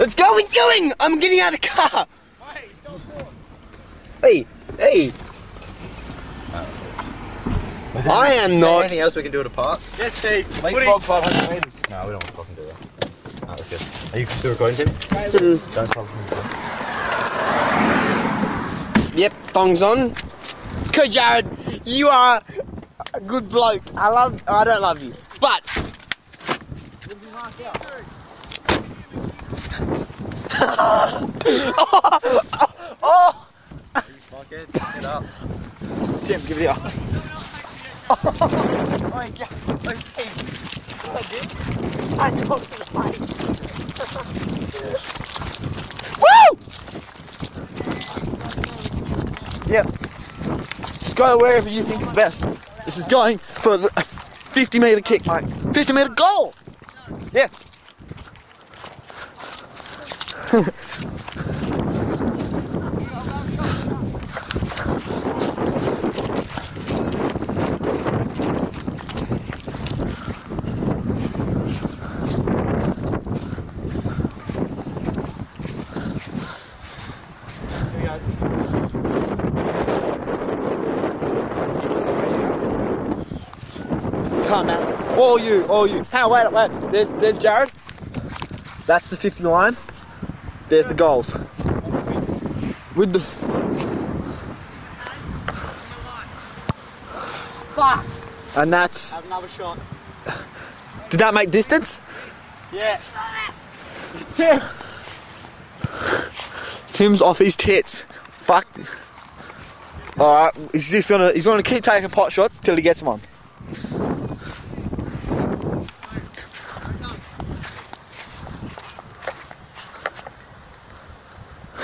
Let's go, we're doing! I'm getting out of the car! Hey, hey! I am not. Anything else we can do at a park? Yes, Steve. Make Woody. frog 500 metres. No, we don't want to fucking do that. Alright, let's go. Are you still recording, Tim? Don't stop. Yep, thongs on. Good, Jared. You are a good bloke. I love. I don't love you, but. Oh, Fuckhead, get up. Tim, give it up. oh my god! Okay. I did. I the fight. Woo! Yep. Just go wherever you think is best. This is going for the 50 metre kick, mate. 50 metre goal! Yeah. Come on, man. All you, all you. Hang on, wait, wait. There's, there's Jared. That's the 50 line. There's the goals. With the. Fuck! And that's. Have another shot. Did that make distance? Yeah. Tim. Tim's off his tits. Fuck. Alright, he's just gonna he's gonna keep taking pot shots till he gets one.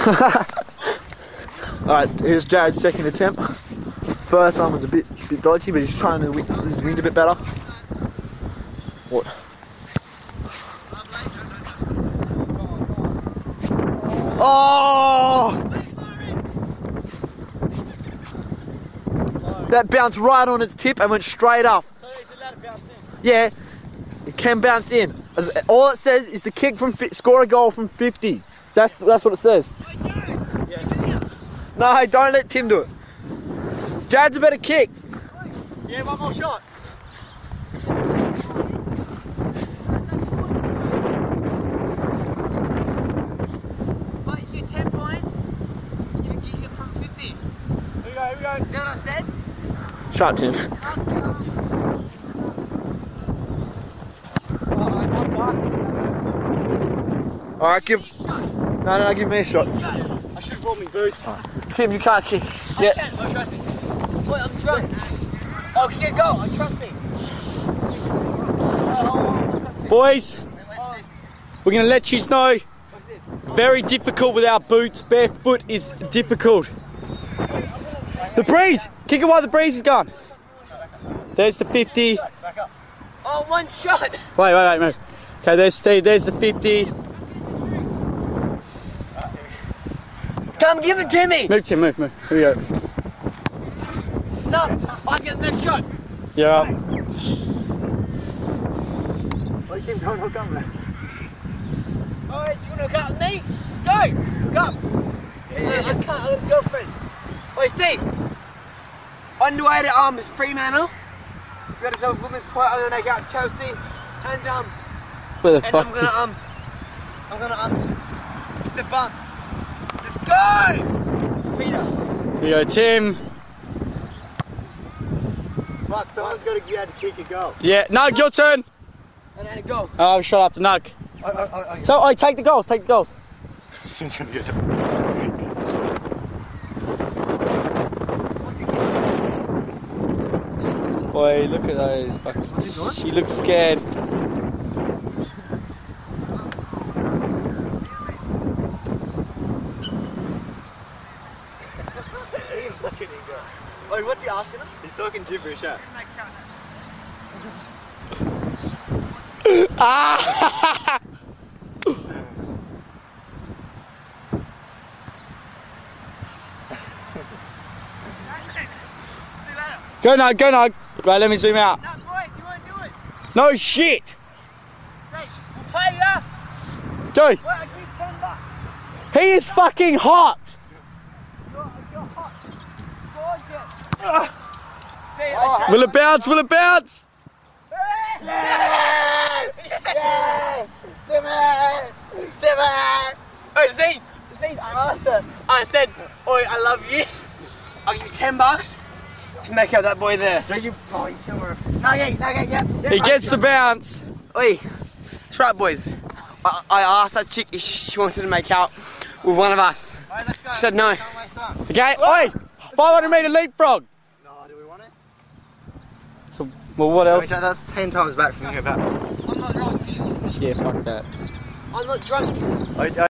Alright, here's Jared's second attempt. First one was a bit bit dodgy, but he's trying to win his wind a bit better. What? Oh! That bounced right on its tip and went straight up. So it's allowed to bounce in. Yeah, it can bounce in. All it says is to kick from score a goal from 50. That's that's what it says. No, don't let Tim do it. Dad's a better kick. Yeah, one more shot. But you get 10 points, you can kick it from 50. Here we go, here we go. Is that what I said? Shut up, Tim. All right, give. No, no, give me a shot. I should have brought me boots. Tim, you can't kick. Yeah. Oh, trust me. Wait, I'm drunk. Oh, can you go? Oh, trust me. Boys, oh. we're going to let you know. Very difficult without boots. Barefoot is difficult. The breeze. Kick it while the breeze is gone. There's the 50. Oh, one shot. Wait, wait, wait, move. Okay, there's Steve. There's the 50. Come give it to me. Move, Tim, move, move. Here we go. No, I get the next shot. Yeah. up. All right, you want to hook up with me? Let's go. Hook up. Yeah, I can't. I got a girlfriend. Wait, Steve. On the way to um, is Fremantle. We got to do a women's quote. I'm gonna go Chelsea, and um, Where the and fuck I'm gonna um, I'm gonna um, step up. Let's go. Peter. Here you go, Tim. Fuck, someone's got to get out to kick a goal. Yeah, Nugg, your turn. And then go. Oh, shut up to Nugg. I, I, I, So, I take the goals, take the goals. Tim's gonna get Boy, look at those fucking. What's he doing? She looks scared. He asking us? He's talking gibberish, yeah. Go Nugg, go Nugg. Right, let me zoom out. No, boys, you want to do it? No shit. Hey, we'll pay you. Go. Wait, I give you 10 He is fucking hot. See, I Will it bounce? Will it bounce? Oh, Steve, Steve, I asked her. I said, Oi, I love you. I'll give you 10 bucks to make out that boy there. Do you? Oh, you camera. No, yeah, no, yeah, yeah. He gets the bounce. Oi, that's right, boys. I, I asked that chick if she wanted to make out with one of us. Alright, let's go. She said no. Don't waste time. Okay, oi! 500 metre leapfrog. No, do we want it? So, well, what Can we else? take that 10 times back from here back? I'm not drunk. Yeah, fuck that. I'm not drunk. I,